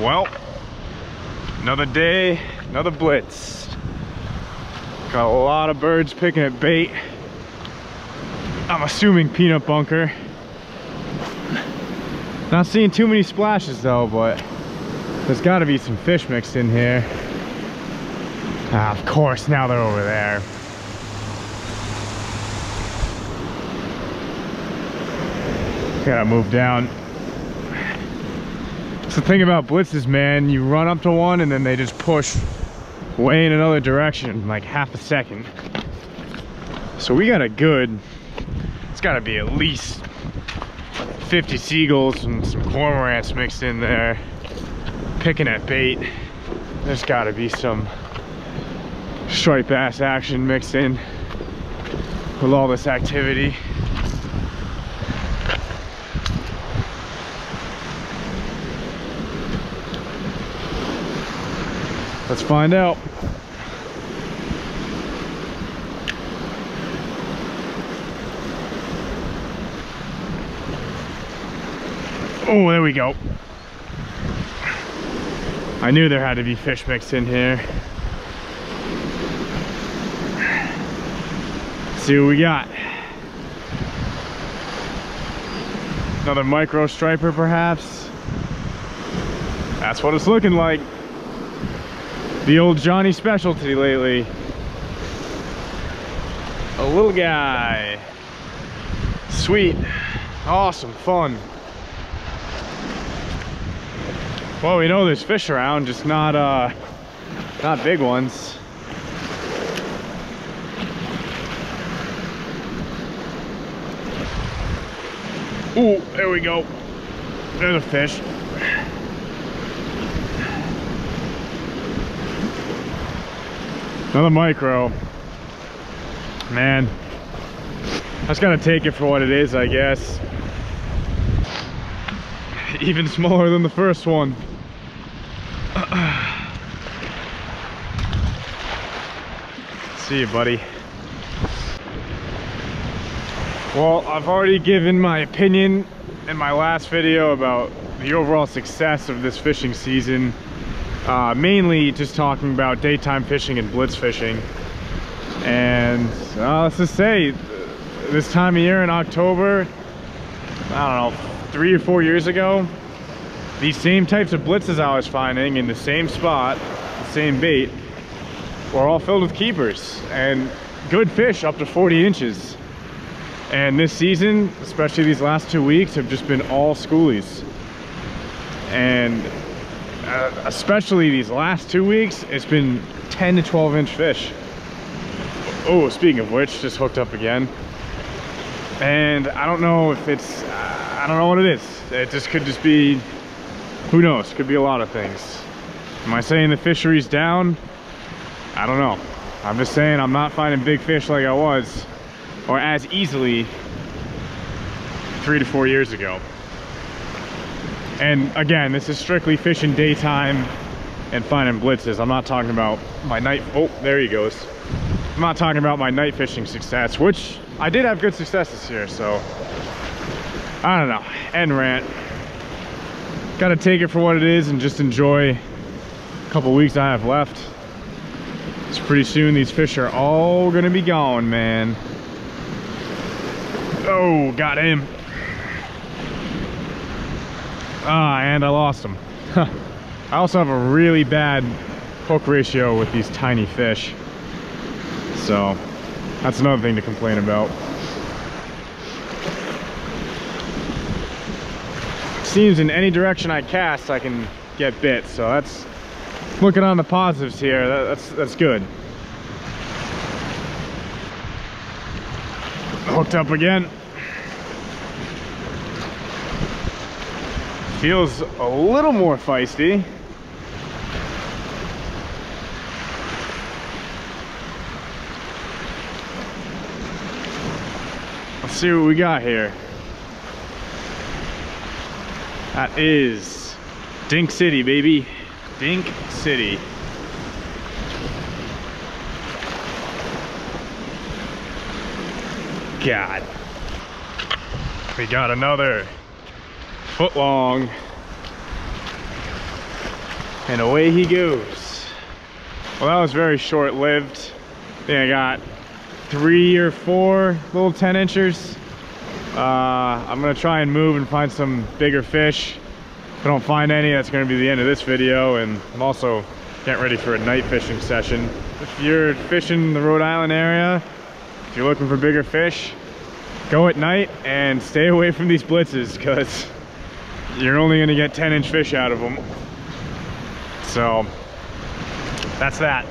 Well, another day, another blitz. Got a lot of birds picking at bait. I'm assuming peanut bunker. Not seeing too many splashes though, but there's gotta be some fish mixed in here. Ah, of course, now they're over there. Gotta move down. The thing about blitzes, man. You run up to one and then they just push way in another direction in like half a second. So we got a good, it's gotta be at least 50 seagulls and some cormorants mixed in there, picking at bait. There's gotta be some striped bass action mixed in with all this activity. Let's find out. Oh, there we go. I knew there had to be fish mixed in here. Let's see what we got. Another micro striper perhaps. That's what it's looking like. The old Jonny specialty lately. A little guy. Sweet. Awesome. Fun. Well, we know there's fish around, just not uh not big ones. Ooh, there we go. There's a fish. Another micro. Man, I just gotta take it for what it is, I guess. Even smaller than the first one. See you, buddy. Well, I've already given my opinion in my last video about the overall success of this fishing season. Uh, mainly just talking about daytime fishing and blitz fishing. And uh, let's just say, this time of year in October, I don't know, three or four years ago, these same types of blitzes I was finding in the same spot, the same bait, were all filled with keepers and good fish up to 40 inches. And this season, especially these last two weeks, have just been all schoolies. And uh, especially these last two weeks, it's been 10 to 12 inch fish. Oh, speaking of which, just hooked up again. And I don't know if it's, uh, I don't know what it is. It just could just be, who knows, could be a lot of things. Am I saying the fishery's down? I don't know. I'm just saying I'm not finding big fish like I was, or as easily three to four years ago. And again, this is strictly fishing daytime and finding blitzes. I'm not talking about my night, oh, there he goes. I'm not talking about my night fishing success, which I did have good success this year, so I don't know, end rant. Gotta take it for what it is and just enjoy a couple weeks I have left. It's pretty soon these fish are all gonna be gone, man. Oh, got him. Ah, and I lost them. I also have a really bad hook ratio with these tiny fish. So, that's another thing to complain about. Seems in any direction I cast, I can get bit. So that's, looking on the positives here, that, that's, that's good. Hooked up again. Feels a little more feisty. Let's see what we got here. That is Dink City, baby. Dink City. God. We got another foot long. And away he goes. Well, that was very short-lived. I think I got three or four little 10 inchers. Uh, I'm gonna try and move and find some bigger fish. If I don't find any, that's gonna be the end of this video. And I'm also getting ready for a night fishing session. If you're fishing in the Rhode Island area, if you're looking for bigger fish, go at night and stay away from these blitzes because you're only gonna get 10 inch fish out of them. So that's that.